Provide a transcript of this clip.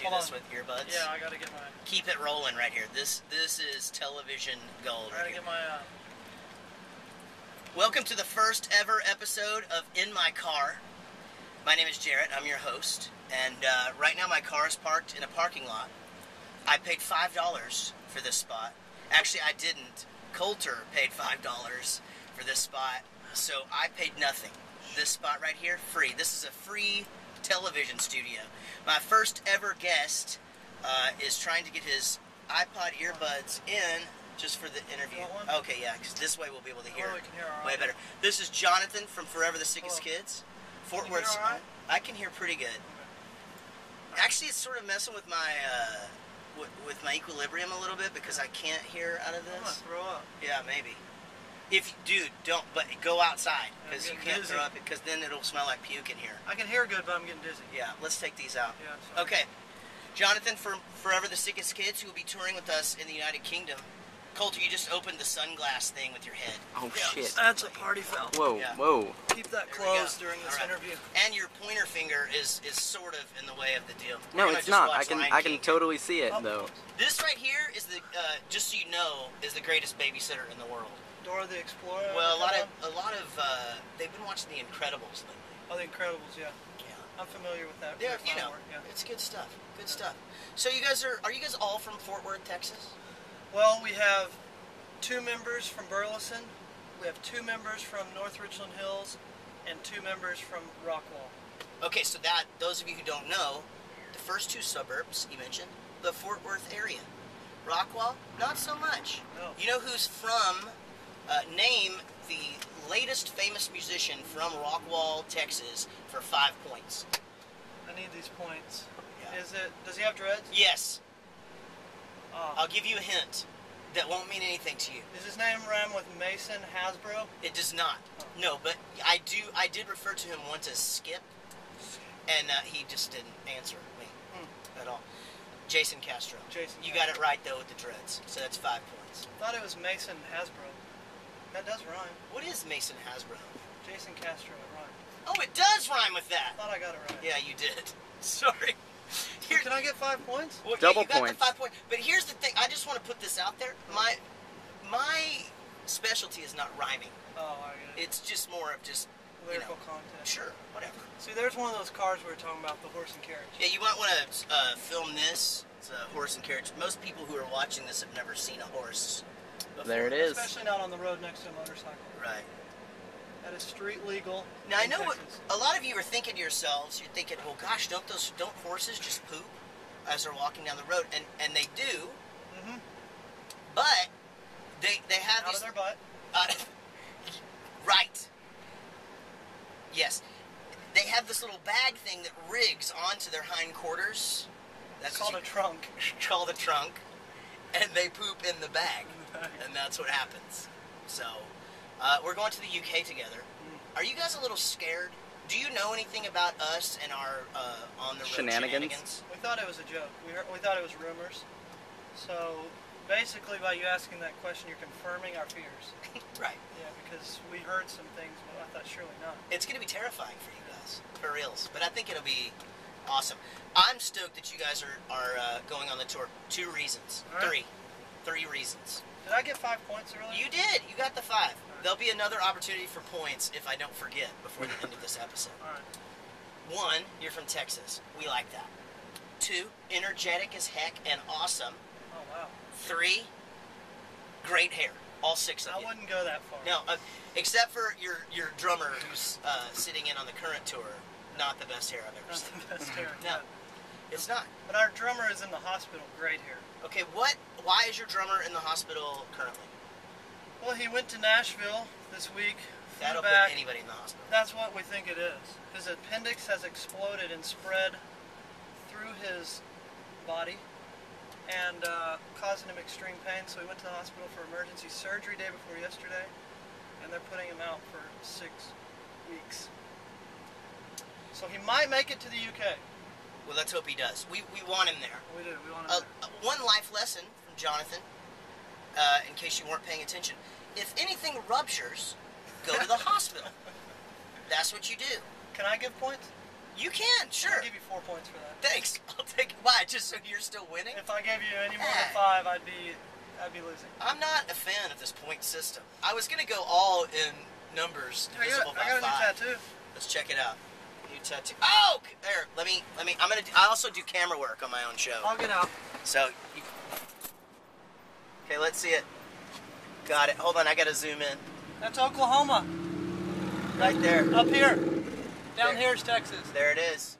do Hold this on. with earbuds. Yeah, I gotta get my. Keep it rolling right here. This this is television gold. I gotta here. get my. Uh, Welcome to the first ever episode of In My Car. My name is Jaret. I'm your host, and uh, right now my car is parked in a parking lot. I paid five dollars for this spot. Actually, I didn't. Coulter paid five dollars for this spot, so I paid nothing. This spot right here, free. This is a free television studio. My first ever guest uh, is trying to get his iPod earbuds in just for the interview. You want one? Okay, yeah, because this way we'll be able to hear Oh, hear way better. This is Jonathan from Forever the Sickest Hello. Kids. Fort Can Worth. right? I can hear pretty good. Actually, it's sort of messing with my uh, with, with my equilibrium a little bit because I can't hear out of this. throw up. Yeah, maybe. If dude, don't. But go outside because you can't dizzy. throw up because then it'll smell like puke in here. I can hear good, but I'm getting dizzy. Yeah, let's take these out. Yeah. sorry. Okay, Jonathan from Forever the Sickest Kids, who will be touring with us in the United Kingdom. Coulter, you just opened the sunglass thing with your head. Oh Yeah. shit. That's a party foul. Whoa, Yeah. whoa. Keep that There we go. closed during this All right. interview. And your pointer finger is is sort of in the way of the deal. No, it's not. I can Lion I can King. totally see it Oh. though. This right here is the uh, just so you know is the greatest babysitter in the world. Dora the Explorer. Well, a lot of a lot of uh, they've been watching The Incredibles lately. Oh, The Incredibles. Yeah, Yeah, I'm familiar with that. yeah, you know, Yeah. it's good stuff. Good stuff. So you guys are are you guys all from Fort Worth, Texas? Well, we have two members from Burleson. We have two members from North Richland Hills, and two members from Rockwall. Okay, so that those of you who don't know, the first two suburbs you mentioned, the Fort Worth area. Rockwall, not so much. No. You know who's from? Uh, name the latest famous musician from Rockwall, Texas, for five points. I need these points. Yeah. Is it? Does he have dreads? Yes, Oh. I'll give you a hint that won't mean anything to you. Is his name rhyme with Mason Hasbro? It does not. No, but I do. I did refer to him once as Skip, and uh, he just didn't answer me Hmm. at all. Jason Castro. Jason You Castro. got it right though with the dreads, so that's five points. I Thought it was Mason Hasbro. That does rhyme. What is Mason Hasbro? Jason Castro, it rhymes. Oh, it does rhyme with that. I thought I got it right. Yeah, you did. Sorry. Here, can I get five points? Well, yeah, Double you got points. The five point. But here's the thing. I just want to put this out there. My my specialty is not rhyming. Oh, I get it. It's just more of just you Lyrical know. content. Sure, whatever. See, there's one of those cars we were talking about, the horse and carriage. Yeah, you might want to uh, film this. It's a horse and carriage. Most people who are watching this have never seen a horse. There it is. Especially not on the road next to a motorcycle. Right. That is street legal. Now I know what a lot of you are thinking to yourselves. You're thinking, "Well, gosh, don't those don't horses just poop as they're walking down the road?" And and they do, Mm Mhm. but they they have Out these of their butt. Uh, right. Yes. They have this little bag thing that rigs onto their hindquarters. That's That's called a trunk. you call the trunk. And they poop in the bag. And that's what happens. So, uh, we're going to the UK together. Are you guys a little scared? Do you know anything about us and our uh, on the road Shenanigans? shenanigans? We thought it was a joke. We, heard, we thought it was rumors. So basically, by you asking that question, you're confirming our fears. Right. Yeah, because we heard some things, but I thought surely not. It's going to be terrifying for you guys, for reals. But I think it'll be awesome. I'm stoked that you guys are are uh, going on the tour. Two reasons, right. three, three reasons. Did I get five points earlier? You did. You got the five. There'll be another opportunity for points if I don't forget before the end of this episode. All right. One, you're from Texas. We like that. Two, energetic as heck and awesome. Oh wow. Three, great hair. All six of I you. wouldn't go that far. No, uh, except for your your drummer who's uh, sitting in on the current tour. Not the best hair I've ever Not seen. the best hair. No, it's not. But our drummer is in the hospital. Great hair. Okay, what? Why is your drummer in the hospital currently? Well, he went to Nashville this week. That'll back. put anybody in the hospital. That's what we think it is. His appendix has exploded and spread through his body and uh, causing him extreme pain. So he went to the hospital for emergency surgery day before yesterday, and they're putting him out for six weeks. So he might make it to the UK. Well, let's hope he does. We, we want him there. We do. We want Uh, him uh, one life lesson from Jonathan, uh, in case you weren't paying attention. If anything ruptures, go to the hospital. That's what you do. Can I give points? You can, sure. I'll give you four points for that. Thanks. I'll take. It. Why? Just so you're still winning? If I gave you any more than five, I'd be, I'd be losing. I'm not a fan of this point system. I was gonna go all in numbers divisible I got, I by got a new tattoo. Let's check it out. New tattoo. Oh, there. Let me. Let me. I'm gonna. I also do camera work on my own show. I'll get out. So. You, okay, let's see it. Got it. Hold on. I gotta zoom in. That's Oklahoma. Right there. Up here. Down There. here's Texas. There it is.